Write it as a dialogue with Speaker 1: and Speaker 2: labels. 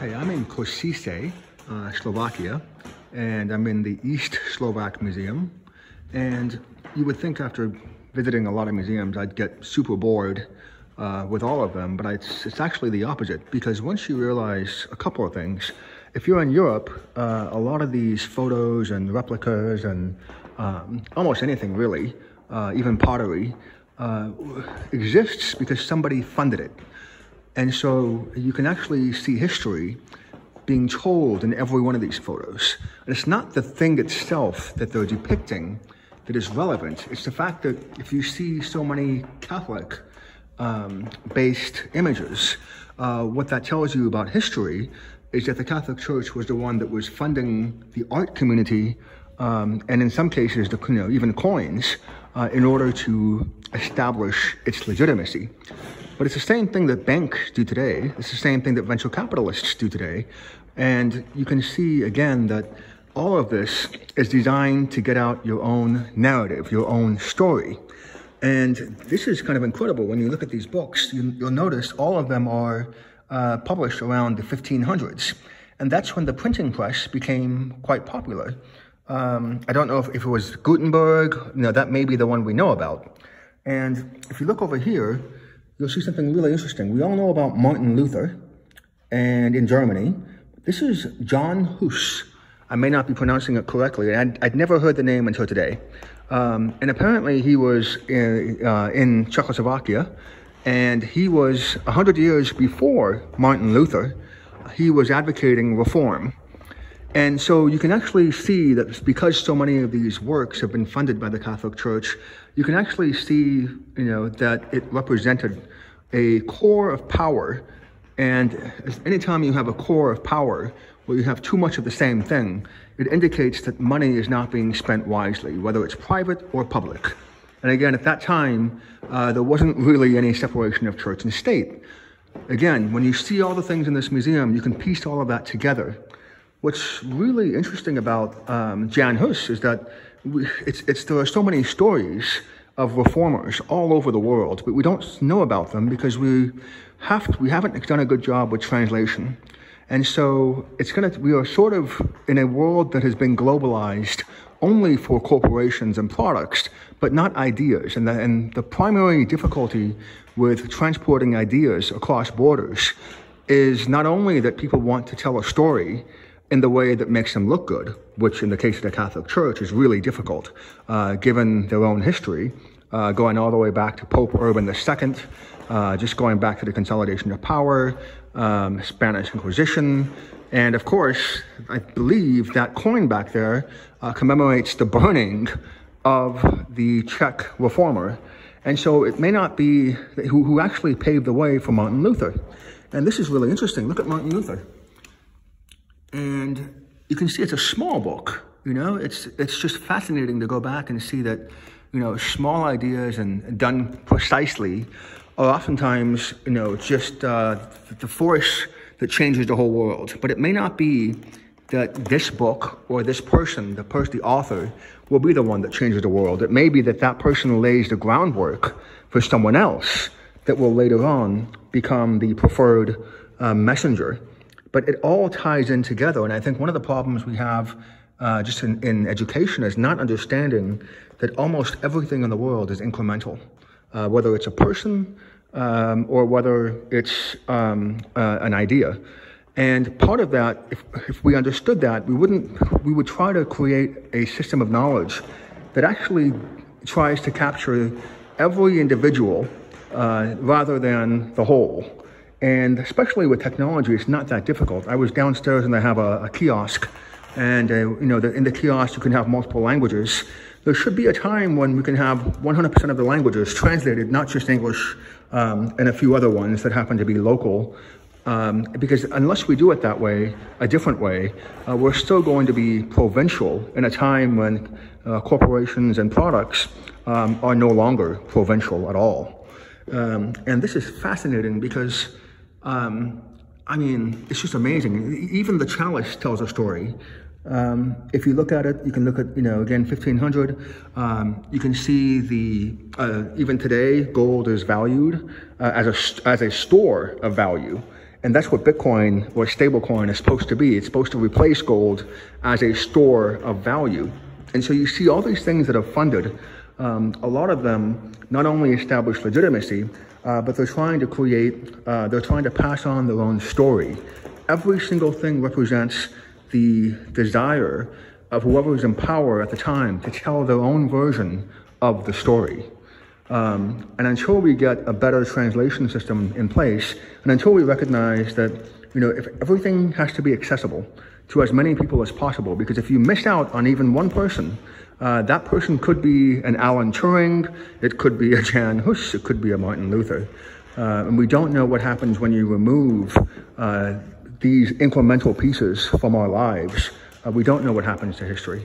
Speaker 1: Hey, I'm in Košice, uh, Slovakia, and I'm in the East Slovak Museum. And you would think after visiting a lot of museums, I'd get super bored uh, with all of them, but it's, it's actually the opposite because once you realize a couple of things, if you're in Europe, uh, a lot of these photos and replicas and um, almost anything really, uh, even pottery, uh, exists because somebody funded it. And so you can actually see history being told in every one of these photos. And it's not the thing itself that they're depicting that is relevant. It's the fact that if you see so many Catholic um, based images, uh, what that tells you about history is that the Catholic Church was the one that was funding the art community um, and in some cases, the, you know, even coins, uh, in order to establish its legitimacy. But it's the same thing that banks do today. It's the same thing that venture capitalists do today. And you can see again that all of this is designed to get out your own narrative, your own story. And this is kind of incredible. When you look at these books, you, will notice all of them are uh, published around the 1500s. And that's when the printing press became quite popular. Um, I don't know if, if, it was Gutenberg, you know, that may be the one we know about. And if you look over here, you'll see something really interesting. We all know about Martin Luther and in Germany. This is John Hus. I may not be pronouncing it correctly. I'd, I'd never heard the name until today. Um, and apparently he was in, uh, in Czechoslovakia and he was 100 years before Martin Luther. He was advocating reform. And so you can actually see that because so many of these works have been funded by the Catholic Church, you can actually see, you know, that it represented a core of power. And anytime you have a core of power where you have too much of the same thing, it indicates that money is not being spent wisely, whether it's private or public. And again, at that time, uh, there wasn't really any separation of church and state. Again, when you see all the things in this museum, you can piece all of that together What's really interesting about um, Jan Hus is that it's, it's, there are so many stories of reformers all over the world, but we don't know about them because we, have to, we haven't done a good job with translation. And so it's gonna, we are sort of in a world that has been globalized only for corporations and products, but not ideas. And the, and the primary difficulty with transporting ideas across borders is not only that people want to tell a story, in the way that makes them look good, which in the case of the Catholic Church is really difficult, uh, given their own history, uh, going all the way back to Pope Urban II, uh, just going back to the consolidation of power, um, Spanish Inquisition, and of course, I believe that coin back there uh, commemorates the burning of the Czech reformer. And so it may not be who, who actually paved the way for Martin Luther. And this is really interesting. Look at Martin Luther. And you can see it's a small book, you know, it's, it's just fascinating to go back and see that, you know, small ideas and done precisely are oftentimes, you know, just uh, the force that changes the whole world. But it may not be that this book or this person, the person, the author, will be the one that changes the world. It may be that that person lays the groundwork for someone else that will later on become the preferred uh, messenger but it all ties in together. And I think one of the problems we have uh, just in, in, education is not understanding that almost everything in the world is incremental, uh, whether it's a person um, or whether it's um, uh, an idea. And part of that, if, if we understood that, we wouldn't, we would try to create a system of knowledge that actually tries to capture every individual uh, rather than the whole. And especially with technology, it's not that difficult. I was downstairs and I have a, a kiosk, and uh, you know, the, in the kiosk you can have multiple languages. There should be a time when we can have 100% of the languages translated, not just English um, and a few other ones that happen to be local. Um, because unless we do it that way, a different way, uh, we're still going to be provincial in a time when uh, corporations and products um, are no longer provincial at all. Um, and this is fascinating because um, I mean, it's just amazing. Even the chalice tells a story. Um, if you look at it, you can look at, you know, again, 1500. Um, you can see the, uh, even today, gold is valued uh, as, a, as a store of value. And that's what Bitcoin or stablecoin is supposed to be. It's supposed to replace gold as a store of value. And so you see all these things that are funded, um, a lot of them not only establish legitimacy, uh, but they're trying to create, uh, they're trying to pass on their own story. Every single thing represents the desire of whoever was in power at the time to tell their own version of the story. Um, and until we get a better translation system in place, and until we recognize that, you know, if everything has to be accessible to as many people as possible, because if you miss out on even one person, uh, that person could be an Alan Turing, it could be a Jan Hus, it could be a Martin Luther. Uh, and we don't know what happens when you remove uh, these incremental pieces from our lives. Uh, we don't know what happens to history.